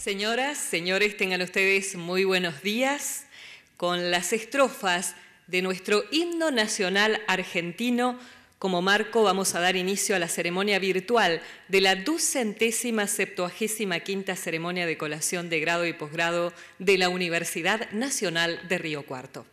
Señoras, señores, tengan ustedes muy buenos días con las estrofas de nuestro himno nacional argentino. Como marco vamos a dar inicio a la ceremonia virtual de la ducentésima septuagésima quinta ceremonia de colación de grado y posgrado de la Universidad Nacional de Río Cuarto.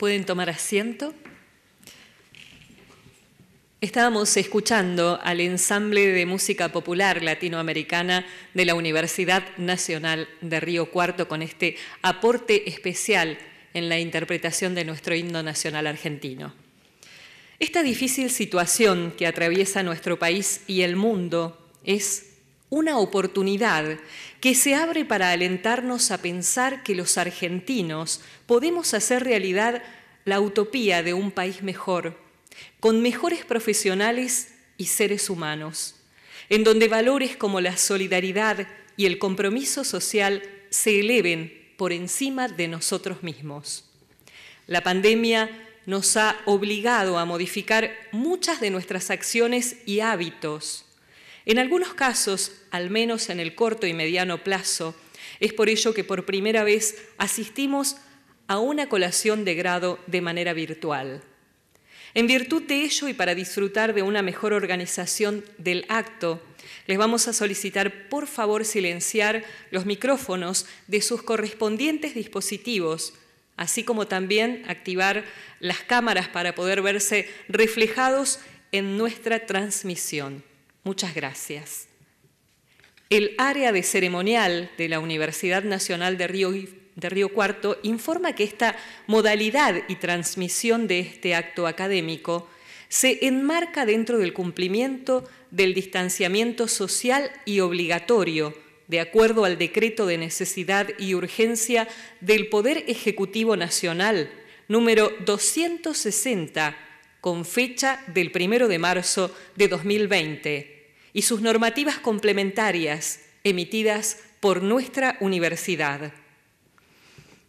Pueden tomar asiento. Estábamos escuchando al ensamble de música popular latinoamericana de la Universidad Nacional de Río Cuarto con este aporte especial en la interpretación de nuestro himno nacional argentino. Esta difícil situación que atraviesa nuestro país y el mundo es una oportunidad que se abre para alentarnos a pensar que los argentinos podemos hacer realidad la utopía de un país mejor, con mejores profesionales y seres humanos, en donde valores como la solidaridad y el compromiso social se eleven por encima de nosotros mismos. La pandemia nos ha obligado a modificar muchas de nuestras acciones y hábitos en algunos casos, al menos en el corto y mediano plazo, es por ello que por primera vez asistimos a una colación de grado de manera virtual. En virtud de ello y para disfrutar de una mejor organización del acto, les vamos a solicitar por favor silenciar los micrófonos de sus correspondientes dispositivos, así como también activar las cámaras para poder verse reflejados en nuestra transmisión. Muchas gracias. El área de ceremonial de la Universidad Nacional de Río, de Río Cuarto informa que esta modalidad y transmisión de este acto académico se enmarca dentro del cumplimiento del distanciamiento social y obligatorio, de acuerdo al decreto de necesidad y urgencia del Poder Ejecutivo Nacional número 260, con fecha del 1 de marzo de 2020, y sus normativas complementarias emitidas por nuestra universidad.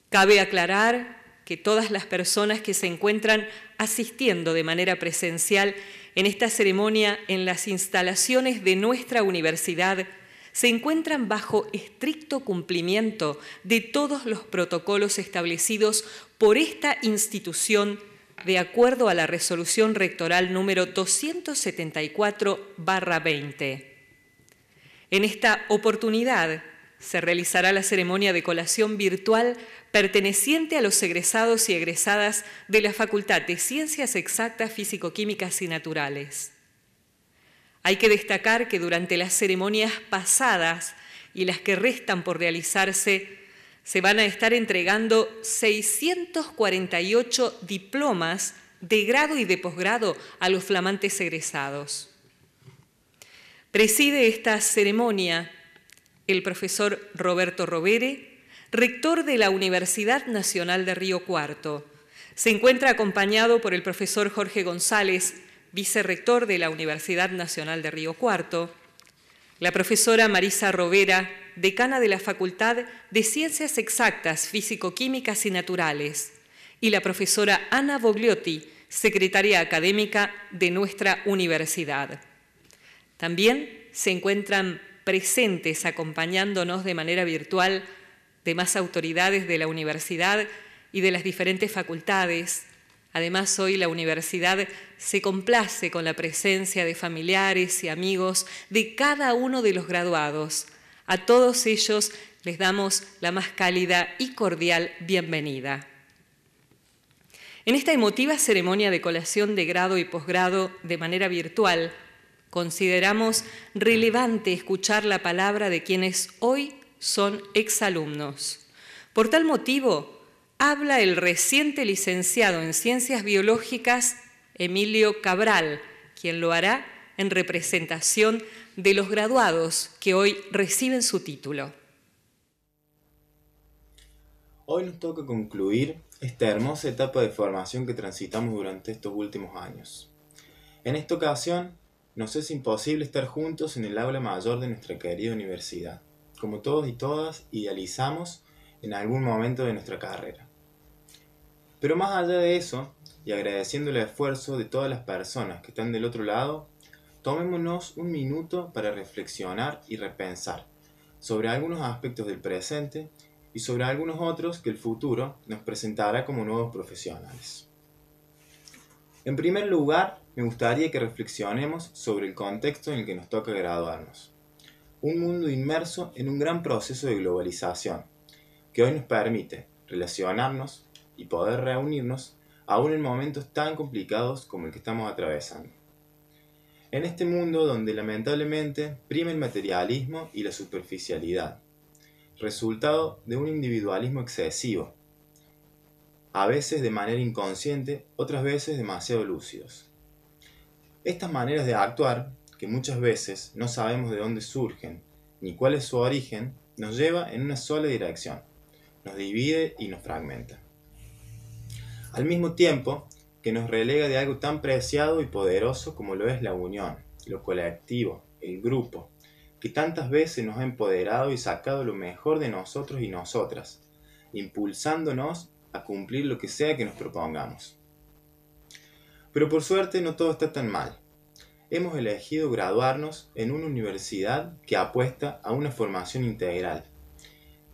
Cabe aclarar que todas las personas que se encuentran asistiendo de manera presencial en esta ceremonia en las instalaciones de nuestra universidad se encuentran bajo estricto cumplimiento de todos los protocolos establecidos por esta institución de acuerdo a la resolución rectoral número 274-20. En esta oportunidad se realizará la ceremonia de colación virtual perteneciente a los egresados y egresadas de la Facultad de Ciencias Exactas, Físico-Químicas y Naturales. Hay que destacar que durante las ceremonias pasadas y las que restan por realizarse, se van a estar entregando 648 diplomas de grado y de posgrado a los flamantes egresados. Preside esta ceremonia el profesor Roberto Rovere, rector de la Universidad Nacional de Río Cuarto. Se encuentra acompañado por el profesor Jorge González, vicerrector de la Universidad Nacional de Río Cuarto, la profesora Marisa Rovera, decana de la Facultad de Ciencias Exactas, Físico-Químicas y Naturales, y la profesora Ana Bogliotti, secretaria académica de nuestra universidad. También se encuentran presentes acompañándonos de manera virtual demás autoridades de la universidad y de las diferentes facultades. Además, hoy la universidad se complace con la presencia de familiares y amigos de cada uno de los graduados. A todos ellos les damos la más cálida y cordial bienvenida. En esta emotiva ceremonia de colación de grado y posgrado de manera virtual, consideramos relevante escuchar la palabra de quienes hoy son exalumnos. Por tal motivo, habla el reciente licenciado en Ciencias Biológicas Emilio Cabral, quien lo hará en representación de los graduados que hoy reciben su título. Hoy nos toca concluir esta hermosa etapa de formación que transitamos durante estos últimos años. En esta ocasión, nos es imposible estar juntos en el aula mayor de nuestra querida universidad como todos y todas, idealizamos en algún momento de nuestra carrera. Pero más allá de eso, y agradeciendo el esfuerzo de todas las personas que están del otro lado, tomémonos un minuto para reflexionar y repensar sobre algunos aspectos del presente y sobre algunos otros que el futuro nos presentará como nuevos profesionales. En primer lugar, me gustaría que reflexionemos sobre el contexto en el que nos toca graduarnos un mundo inmerso en un gran proceso de globalización, que hoy nos permite relacionarnos y poder reunirnos aún en momentos tan complicados como el que estamos atravesando. En este mundo donde lamentablemente prima el materialismo y la superficialidad, resultado de un individualismo excesivo, a veces de manera inconsciente, otras veces demasiado lúcidos. Estas maneras de actuar que muchas veces no sabemos de dónde surgen ni cuál es su origen, nos lleva en una sola dirección, nos divide y nos fragmenta. Al mismo tiempo que nos relega de algo tan preciado y poderoso como lo es la unión, lo colectivo, el grupo, que tantas veces nos ha empoderado y sacado lo mejor de nosotros y nosotras, impulsándonos a cumplir lo que sea que nos propongamos. Pero por suerte no todo está tan mal hemos elegido graduarnos en una universidad que apuesta a una formación integral,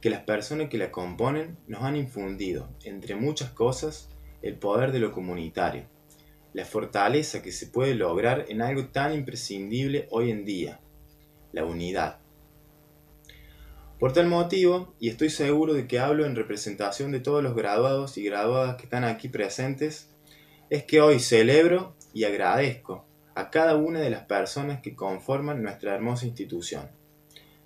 que las personas que la componen nos han infundido, entre muchas cosas, el poder de lo comunitario, la fortaleza que se puede lograr en algo tan imprescindible hoy en día, la unidad. Por tal motivo, y estoy seguro de que hablo en representación de todos los graduados y graduadas que están aquí presentes, es que hoy celebro y agradezco a cada una de las personas que conforman nuestra hermosa institución,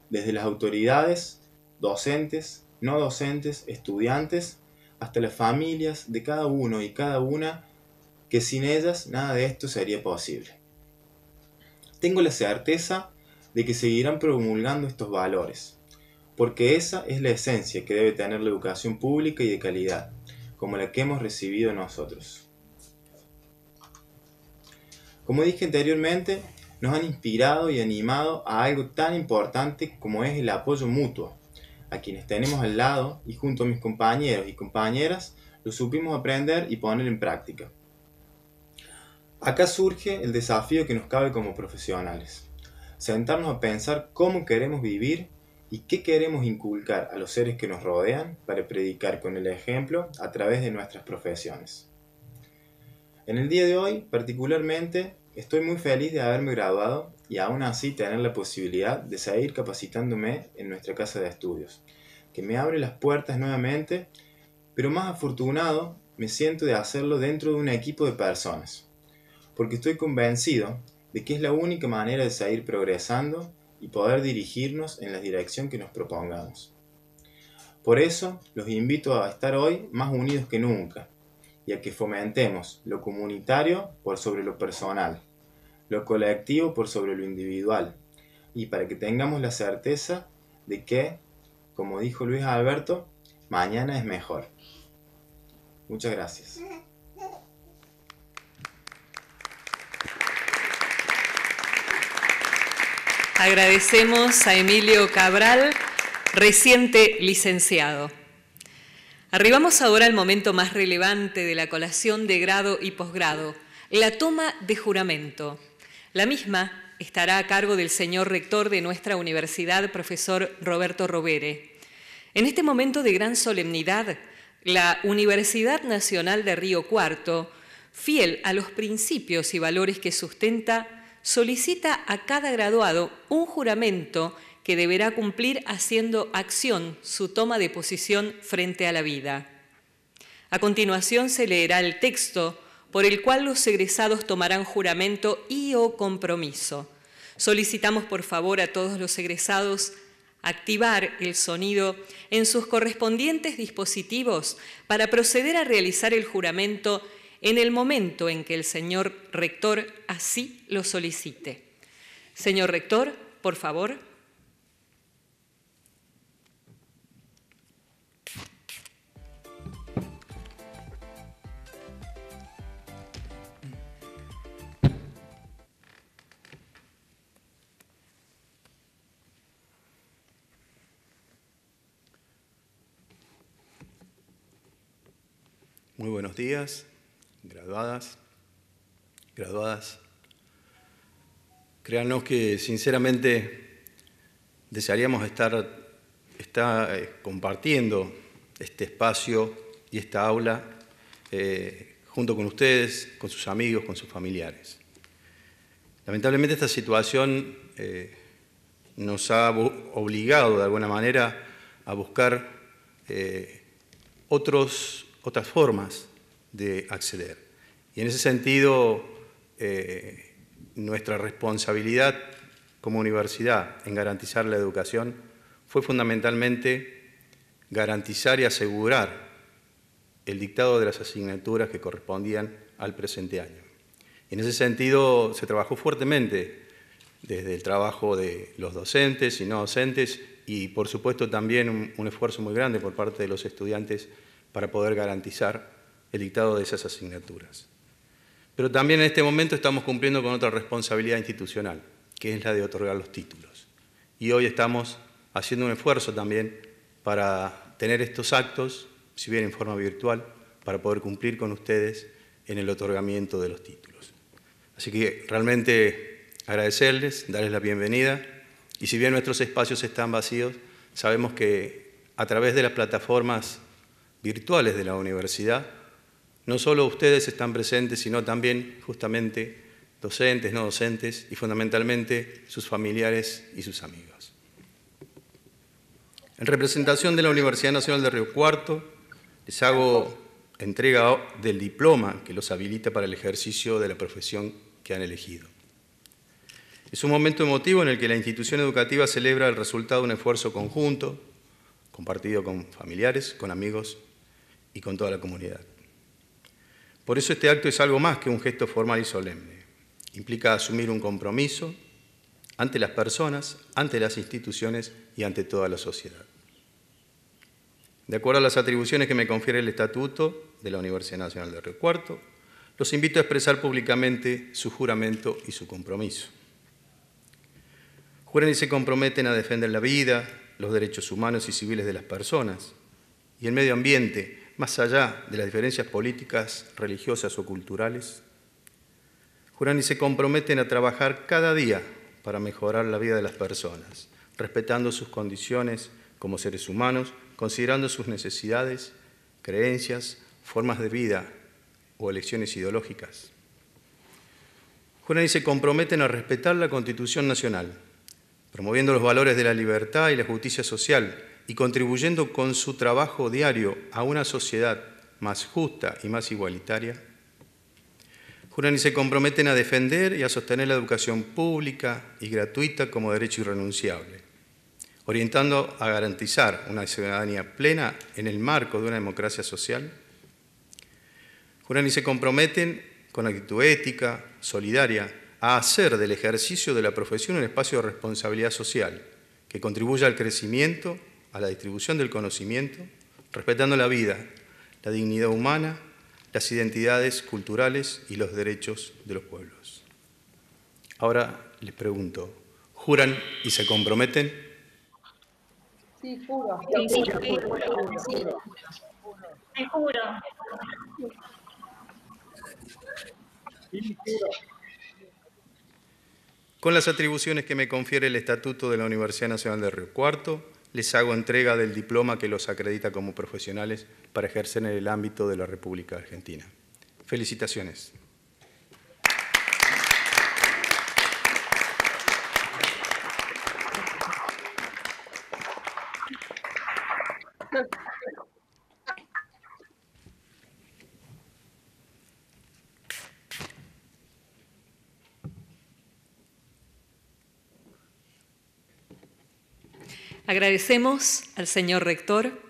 desde las autoridades, docentes, no docentes, estudiantes, hasta las familias de cada uno y cada una, que sin ellas nada de esto sería posible. Tengo la certeza de que seguirán promulgando estos valores, porque esa es la esencia que debe tener la educación pública y de calidad, como la que hemos recibido nosotros. Como dije anteriormente, nos han inspirado y animado a algo tan importante como es el apoyo mutuo, a quienes tenemos al lado y junto a mis compañeros y compañeras lo supimos aprender y poner en práctica. Acá surge el desafío que nos cabe como profesionales. Sentarnos a pensar cómo queremos vivir y qué queremos inculcar a los seres que nos rodean para predicar con el ejemplo a través de nuestras profesiones. En el día de hoy, particularmente, estoy muy feliz de haberme graduado y aún así tener la posibilidad de seguir capacitándome en nuestra casa de estudios, que me abre las puertas nuevamente, pero más afortunado me siento de hacerlo dentro de un equipo de personas, porque estoy convencido de que es la única manera de seguir progresando y poder dirigirnos en la dirección que nos propongamos. Por eso los invito a estar hoy más unidos que nunca y a que fomentemos lo comunitario por sobre lo personal lo colectivo por sobre lo individual, y para que tengamos la certeza de que, como dijo Luis Alberto, mañana es mejor. Muchas gracias. Agradecemos a Emilio Cabral, reciente licenciado. Arribamos ahora al momento más relevante de la colación de grado y posgrado, la toma de juramento. La misma estará a cargo del señor rector de nuestra universidad, profesor Roberto Robere. En este momento de gran solemnidad, la Universidad Nacional de Río Cuarto, fiel a los principios y valores que sustenta, solicita a cada graduado un juramento que deberá cumplir haciendo acción su toma de posición frente a la vida. A continuación se leerá el texto por el cual los egresados tomarán juramento y o compromiso. Solicitamos por favor a todos los egresados activar el sonido en sus correspondientes dispositivos para proceder a realizar el juramento en el momento en que el señor rector así lo solicite. Señor rector, por favor. Muy buenos días, graduadas, graduadas. Créanos que sinceramente desearíamos estar, eh, compartiendo este espacio y esta aula eh, junto con ustedes, con sus amigos, con sus familiares. Lamentablemente esta situación eh, nos ha obligado de alguna manera a buscar otros otras formas de acceder. Y en ese sentido, eh, nuestra responsabilidad como universidad en garantizar la educación fue fundamentalmente garantizar y asegurar el dictado de las asignaturas que correspondían al presente año. En ese sentido, se trabajó fuertemente desde el trabajo de los docentes y no docentes y, por supuesto, también un, un esfuerzo muy grande por parte de los estudiantes para poder garantizar el dictado de esas asignaturas. Pero también en este momento estamos cumpliendo con otra responsabilidad institucional, que es la de otorgar los títulos. Y hoy estamos haciendo un esfuerzo también para tener estos actos, si bien en forma virtual, para poder cumplir con ustedes en el otorgamiento de los títulos. Así que realmente agradecerles, darles la bienvenida y si bien nuestros espacios están vacíos, sabemos que a través de las plataformas virtuales de la universidad, No solo ustedes están presentes, sino también justamente docentes, no docentes y fundamentalmente sus familiares y sus amigos. En representación de la Universidad Nacional de Río Cuarto, les hago entrega del diploma que los habilita para el ejercicio de la profesión que han elegido. Es un momento emotivo en el que la institución educativa celebra el resultado de un esfuerzo conjunto, compartido con familiares, con amigos y con toda la comunidad. Por eso este acto es algo más que un gesto formal y solemne. Implica asumir un compromiso ante las personas, ante las instituciones y ante toda la sociedad. De acuerdo a las atribuciones que me confiere el Estatuto de la Universidad Nacional de Río Cuarto, los invito a expresar públicamente su juramento y su compromiso. Juran y se comprometen a defender la vida, los derechos humanos y civiles de las personas y el medio ambiente, más allá de las diferencias políticas, religiosas o culturales. Juran y se comprometen a trabajar cada día para mejorar la vida de las personas, respetando sus condiciones como seres humanos, considerando sus necesidades, creencias, formas de vida o elecciones ideológicas. Juran y se comprometen a respetar la Constitución Nacional, promoviendo los valores de la libertad y la justicia social y contribuyendo con su trabajo diario a una sociedad más justa y más igualitaria, juran y se comprometen a defender y a sostener la educación pública y gratuita como derecho irrenunciable, orientando a garantizar una ciudadanía plena en el marco de una democracia social. Juran y se comprometen con actitud ética, solidaria, a hacer del ejercicio de la profesión un espacio de responsabilidad social que contribuya al crecimiento, a la distribución del conocimiento, respetando la vida, la dignidad humana, las identidades culturales y los derechos de los pueblos. Ahora les pregunto, ¿juran y se comprometen? Sí, juro. Sí, sí, juro. Con las atribuciones que me confiere el Estatuto de la Universidad Nacional de Río Cuarto, les hago entrega del diploma que los acredita como profesionales para ejercer en el ámbito de la República Argentina. Felicitaciones. Agradecemos al señor rector.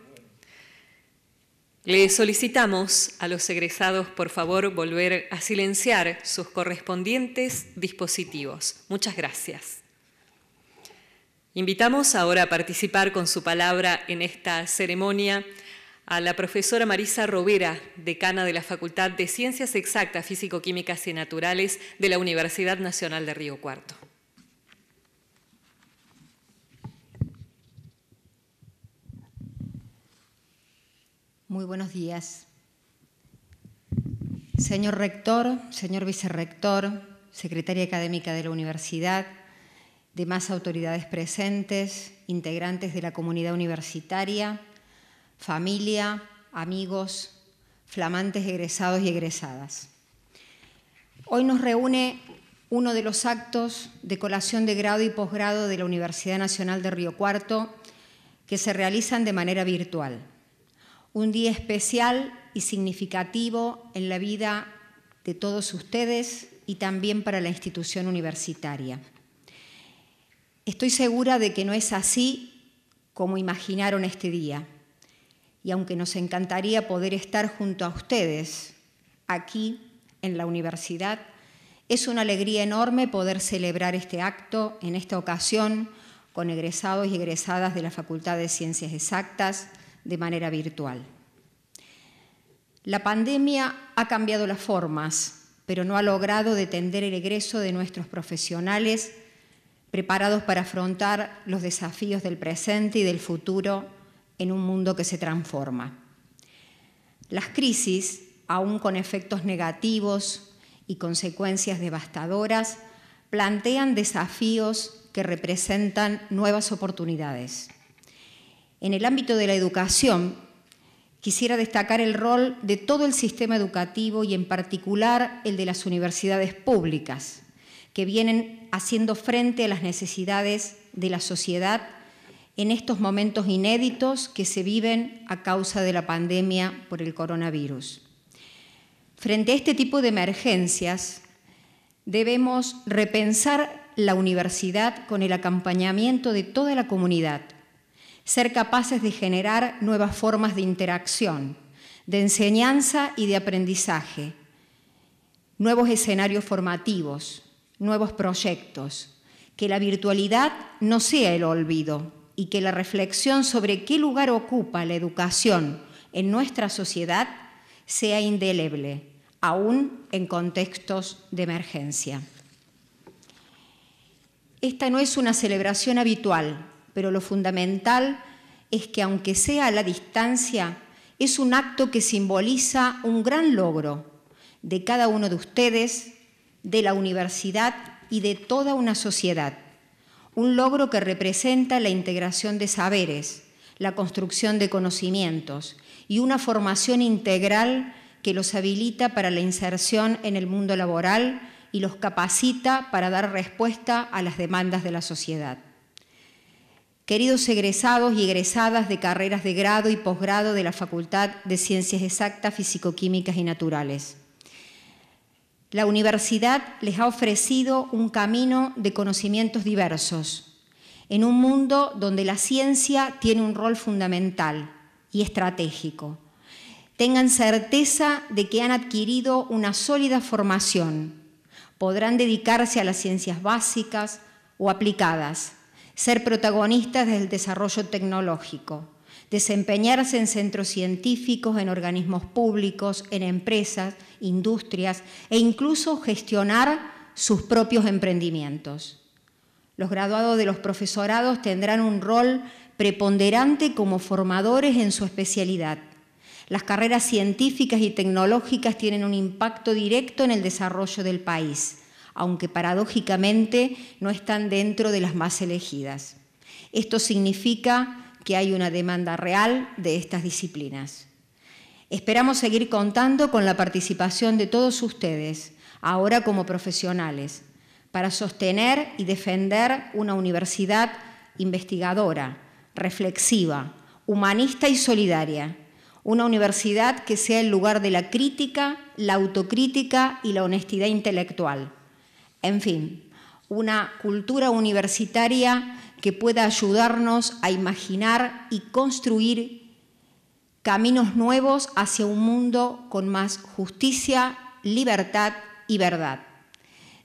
Le solicitamos a los egresados, por favor, volver a silenciar sus correspondientes dispositivos. Muchas gracias. Invitamos ahora a participar con su palabra en esta ceremonia a la profesora Marisa Robera, decana de la Facultad de Ciencias Exactas, Físico-Químicas y Naturales de la Universidad Nacional de Río Cuarto. Muy buenos días. Señor rector, señor vicerrector, secretaria académica de la universidad, demás autoridades presentes, integrantes de la comunidad universitaria, familia, amigos, flamantes egresados y egresadas. Hoy nos reúne uno de los actos de colación de grado y posgrado de la Universidad Nacional de Río Cuarto que se realizan de manera virtual un día especial y significativo en la vida de todos ustedes y también para la institución universitaria. Estoy segura de que no es así como imaginaron este día. Y aunque nos encantaría poder estar junto a ustedes aquí en la universidad, es una alegría enorme poder celebrar este acto en esta ocasión con egresados y egresadas de la Facultad de Ciencias Exactas, de manera virtual. La pandemia ha cambiado las formas, pero no ha logrado detender el egreso de nuestros profesionales preparados para afrontar los desafíos del presente y del futuro en un mundo que se transforma. Las crisis, aún con efectos negativos y consecuencias devastadoras, plantean desafíos que representan nuevas oportunidades. En el ámbito de la educación, quisiera destacar el rol de todo el sistema educativo y en particular el de las universidades públicas, que vienen haciendo frente a las necesidades de la sociedad en estos momentos inéditos que se viven a causa de la pandemia por el coronavirus. Frente a este tipo de emergencias, debemos repensar la universidad con el acompañamiento de toda la comunidad, ser capaces de generar nuevas formas de interacción, de enseñanza y de aprendizaje, nuevos escenarios formativos, nuevos proyectos, que la virtualidad no sea el olvido y que la reflexión sobre qué lugar ocupa la educación en nuestra sociedad sea indeleble, aún en contextos de emergencia. Esta no es una celebración habitual, pero lo fundamental es que aunque sea a la distancia, es un acto que simboliza un gran logro de cada uno de ustedes de la universidad y de toda una sociedad. Un logro que representa la integración de saberes, la construcción de conocimientos y una formación integral que los habilita para la inserción en el mundo laboral y los capacita para dar respuesta a las demandas de la sociedad. Queridos egresados y egresadas de carreras de grado y posgrado de la Facultad de Ciencias Exactas, Físico-Químicas y Naturales, la universidad les ha ofrecido un camino de conocimientos diversos, en un mundo donde la ciencia tiene un rol fundamental y estratégico. Tengan certeza de que han adquirido una sólida formación. Podrán dedicarse a las ciencias básicas o aplicadas, ser protagonistas del desarrollo tecnológico, desempeñarse en centros científicos, en organismos públicos, en empresas, industrias e incluso gestionar sus propios emprendimientos. Los graduados de los profesorados tendrán un rol preponderante como formadores en su especialidad. Las carreras científicas y tecnológicas tienen un impacto directo en el desarrollo del país, aunque paradójicamente no están dentro de las más elegidas. Esto significa que hay una demanda real de estas disciplinas. Esperamos seguir contando con la participación de todos ustedes, ahora como profesionales, para sostener y defender una universidad investigadora, reflexiva, humanista y solidaria, una universidad que sea el lugar de la crítica, la autocrítica y la honestidad intelectual. En fin, una cultura universitaria que pueda ayudarnos a imaginar y construir caminos nuevos hacia un mundo con más justicia, libertad y verdad.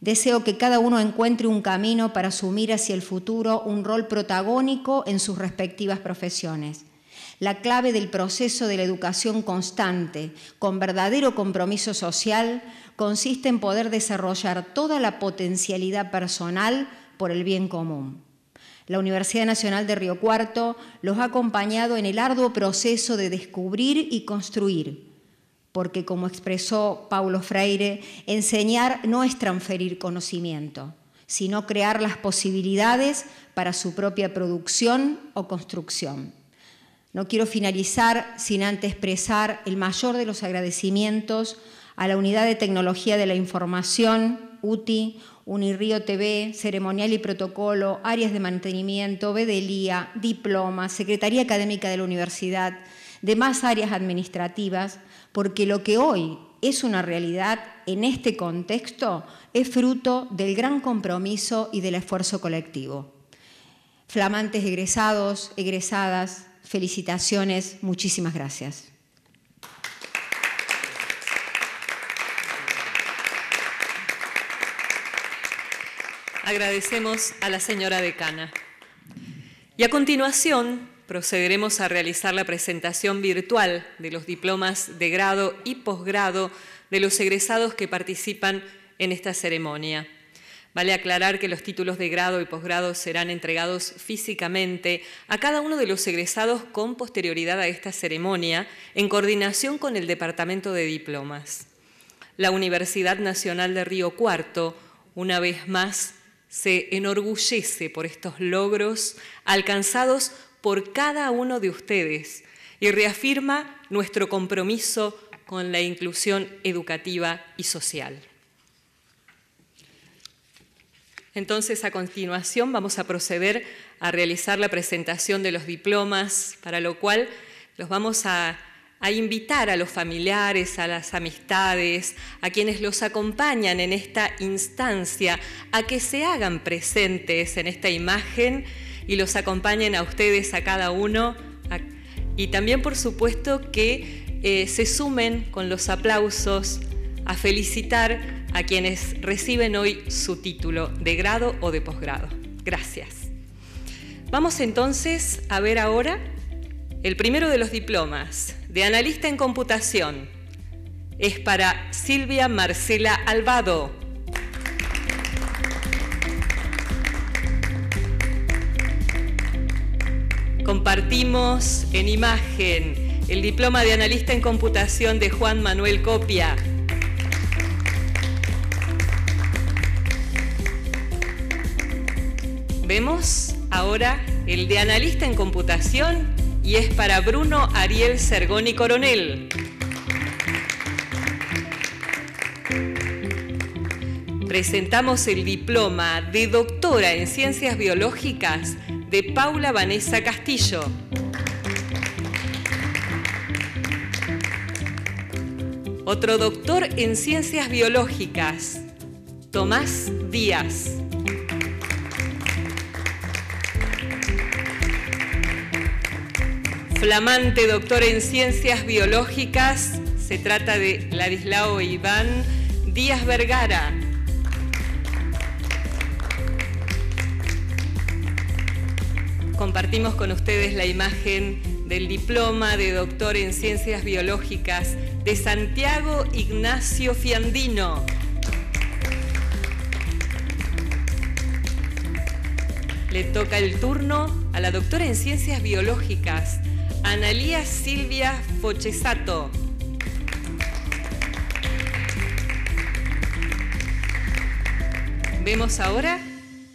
Deseo que cada uno encuentre un camino para asumir hacia el futuro un rol protagónico en sus respectivas profesiones. La clave del proceso de la educación constante, con verdadero compromiso social, consiste en poder desarrollar toda la potencialidad personal por el bien común. La Universidad Nacional de Río Cuarto los ha acompañado en el arduo proceso de descubrir y construir, porque como expresó Paulo Freire, enseñar no es transferir conocimiento, sino crear las posibilidades para su propia producción o construcción. No quiero finalizar sin antes expresar el mayor de los agradecimientos a la Unidad de Tecnología de la Información, UTI, Unirrío TV, Ceremonial y Protocolo, Áreas de Mantenimiento, Bedelía, Diploma, Secretaría Académica de la Universidad, demás áreas administrativas, porque lo que hoy es una realidad en este contexto es fruto del gran compromiso y del esfuerzo colectivo. Flamantes egresados, egresadas, felicitaciones, muchísimas gracias. Agradecemos a la señora decana. Y a continuación procederemos a realizar la presentación virtual de los diplomas de grado y posgrado de los egresados que participan en esta ceremonia. Vale aclarar que los títulos de grado y posgrado serán entregados físicamente a cada uno de los egresados con posterioridad a esta ceremonia, en coordinación con el Departamento de Diplomas. La Universidad Nacional de Río Cuarto, una vez más, se enorgullece por estos logros alcanzados por cada uno de ustedes y reafirma nuestro compromiso con la inclusión educativa y social. Entonces, a continuación vamos a proceder a realizar la presentación de los diplomas, para lo cual los vamos a, invitar a los familiares, a las amistades, a quienes los acompañan en esta instancia, a que se hagan presentes en esta imagen y los acompañen a ustedes, a cada uno, y también, por supuesto, que eh, se sumen con los aplausos a felicitar a quienes reciben hoy su título de grado o de posgrado. Gracias. Vamos entonces a ver ahora el primero de los diplomas de analista en computación. Es para Silvia Marcela Albado. Compartimos en imagen el diploma de analista en computación de Juan Manuel Copia. Vemos ahora el de analista en computación y es para Bruno Ariel Sergoni Coronel. Presentamos el diploma de doctora en ciencias biológicas de Paula Vanessa Castillo. Otro doctor en ciencias biológicas, Tomás Díaz. Flamante doctor en ciencias biológicas, se trata de Ladislao Iván Díaz Vergara. Compartimos con ustedes la imagen del diploma de doctor en ciencias biológicas de Santiago Ignacio Fiandino. Le toca el turno a la doctora en ciencias biológicas Analía Silvia Fochesato. Vemos ahora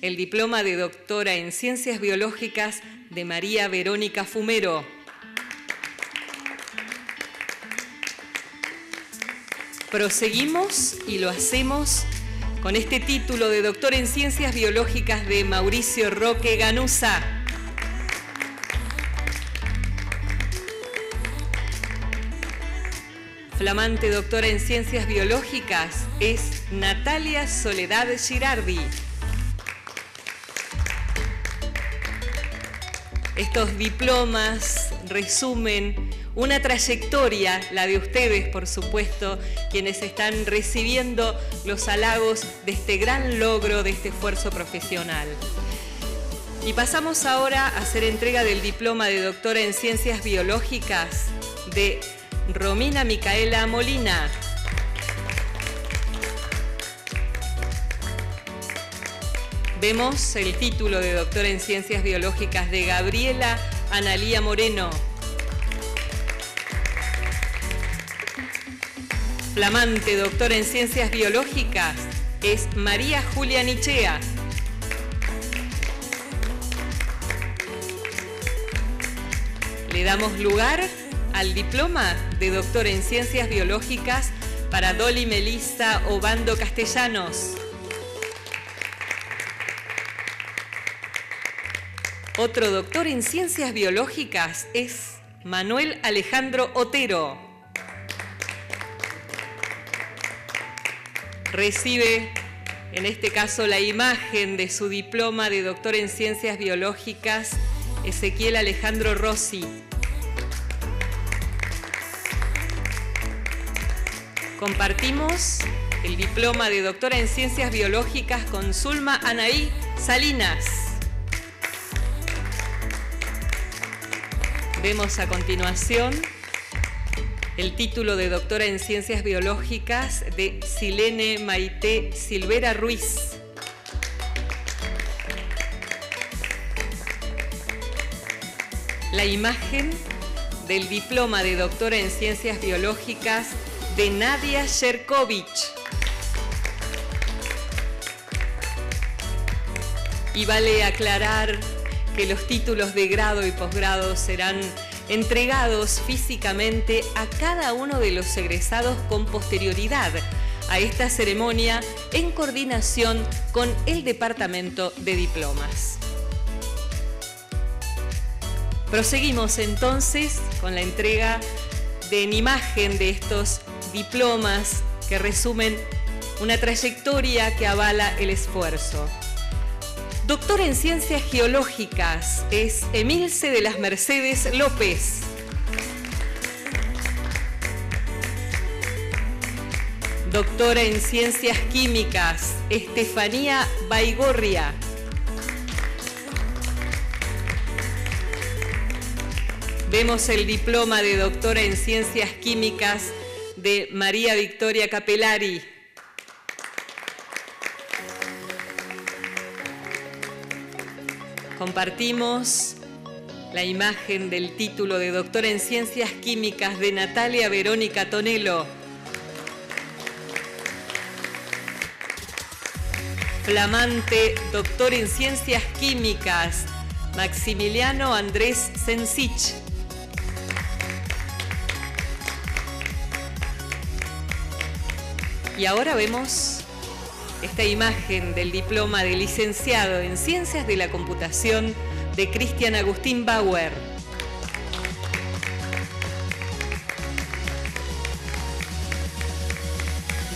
el diploma de doctora en Ciencias Biológicas de María Verónica Fumero. Proseguimos y lo hacemos con este título de doctor en Ciencias Biológicas de Mauricio Roque Ganusa. Flamante doctora en ciencias biológicas es Natalia Soledad Girardi. Estos diplomas resumen una trayectoria, la de ustedes por supuesto, quienes están recibiendo los halagos de este gran logro, de este esfuerzo profesional. Y pasamos ahora a hacer entrega del diploma de doctora en ciencias biológicas de Romina Micaela Molina. Vemos el título de doctora en Ciencias Biológicas de Gabriela Analía Moreno. Flamante doctora en Ciencias Biológicas es María Julia Nichea. Le damos lugar al diploma de doctor en Ciencias Biológicas para Dolly Melissa Obando Castellanos. Otro doctor en Ciencias Biológicas es Manuel Alejandro Otero. Recibe en este caso la imagen de su diploma de doctor en Ciencias Biológicas Ezequiel Alejandro Rossi. Compartimos el diploma de doctora en Ciencias Biológicas con Zulma Anaí Salinas. Vemos a continuación el título de doctora en Ciencias Biológicas de Silene Maite Silvera Ruiz. La imagen del diploma de doctora en Ciencias Biológicas de Nadia Sherkovich. Y vale aclarar que los títulos de grado y posgrado serán entregados físicamente a cada uno de los egresados con posterioridad a esta ceremonia en coordinación con el Departamento de Diplomas. Proseguimos entonces con la entrega de en imagen de estos diplomas que resumen una trayectoria que avala el esfuerzo. Doctor en Ciencias Geológicas es Emilce de las Mercedes López. Doctora en Ciencias Químicas, Estefanía Baigorria. Vemos el diploma de doctora en Ciencias Químicas de María Victoria Capelari. Compartimos la imagen del título de doctora en Ciencias Químicas de Natalia Verónica Tonelo. Flamante doctor en Ciencias Químicas, Maximiliano Andrés Sensich. Y ahora vemos esta imagen del diploma de licenciado en Ciencias de la Computación de Cristian Agustín Bauer.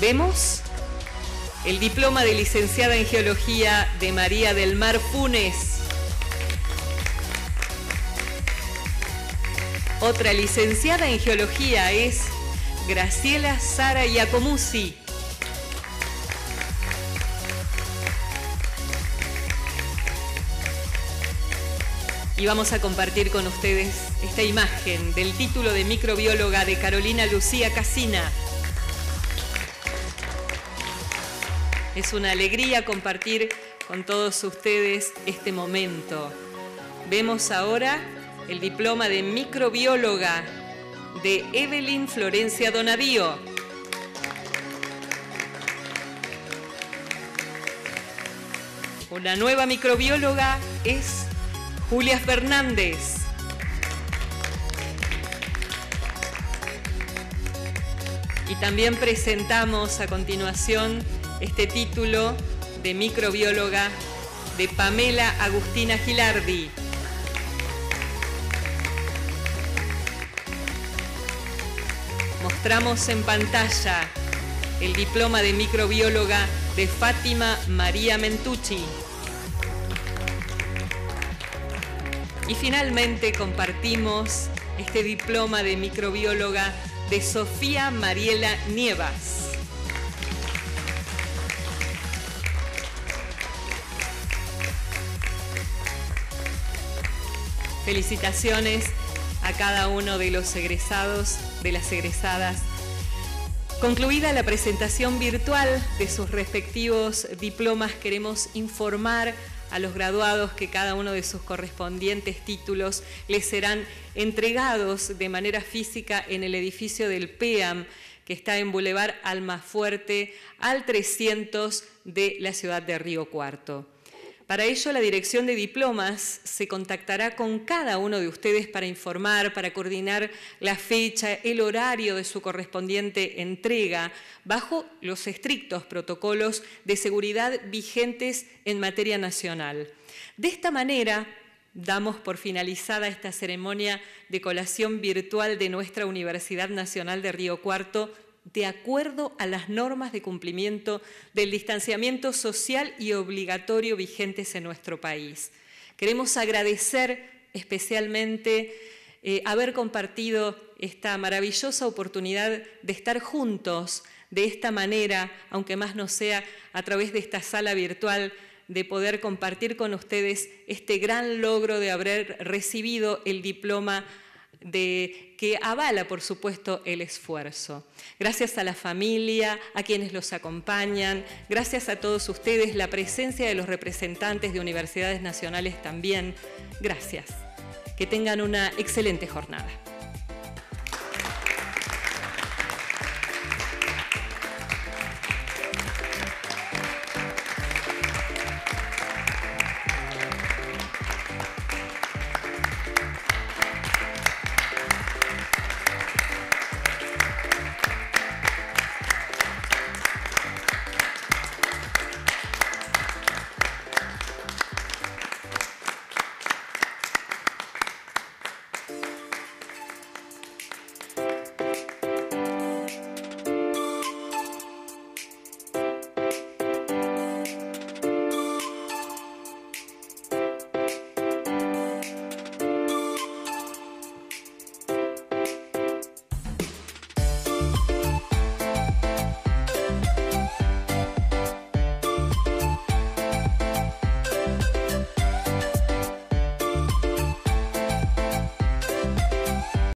Vemos el diploma de licenciada en Geología de María del Mar Funes. Otra licenciada en Geología es Graciela Sara Iacomusi. Y vamos a compartir con ustedes esta imagen del título de microbióloga de Carolina Lucía Casina. Es una alegría compartir con todos ustedes este momento. Vemos ahora el diploma de microbióloga de Evelyn Florencia Donadío. Una nueva microbióloga es Julia Fernández. Y también presentamos a continuación este título de microbióloga de Pamela Agustina Gilardi. Mostramos en pantalla el diploma de microbióloga de Fátima María Mentucci. Y finalmente compartimos este diploma de microbióloga de Sofía Mariela Nievas. Felicitaciones a cada uno de los egresados, de las egresadas. Concluida la presentación virtual de sus respectivos diplomas, queremos informar a los graduados que cada uno de sus correspondientes títulos les serán entregados de manera física en el edificio del PEAM, que está en Boulevard Almafuerte, al 300 de la ciudad de Río Cuarto. Para ello, la Dirección de Diplomas se contactará con cada uno de ustedes para informar, para coordinar la fecha, el horario de su correspondiente entrega, bajo los estrictos protocolos de seguridad vigentes en materia nacional. De esta manera, damos por finalizada esta ceremonia de colación virtual de nuestra Universidad Nacional de Río Cuarto de acuerdo a las normas de cumplimiento del distanciamiento social y obligatorio vigentes en nuestro país. Queremos agradecer especialmente eh, haber compartido esta maravillosa oportunidad de estar juntos de esta manera, aunque más no sea a través de esta sala virtual, de poder compartir con ustedes este gran logro de haber recibido el diploma de, que avala, por supuesto, el esfuerzo. Gracias a la familia, a quienes los acompañan, gracias a todos ustedes, la presencia de los representantes de universidades nacionales también. Gracias. Que tengan una excelente jornada.